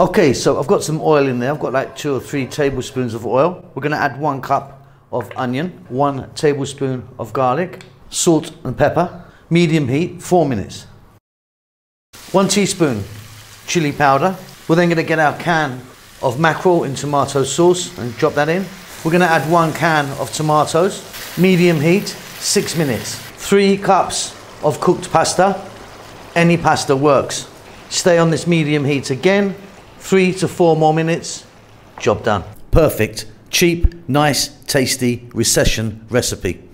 Okay, so I've got some oil in there. I've got like two or three tablespoons of oil. We're gonna add one cup of onion, one tablespoon of garlic, salt and pepper, medium heat, four minutes. One teaspoon chili powder. We're then gonna get our can of mackerel in tomato sauce and drop that in. We're gonna add one can of tomatoes, medium heat, six minutes. Three cups of cooked pasta. Any pasta works. Stay on this medium heat again, three to four more minutes, job done. Perfect, cheap, nice, tasty recession recipe.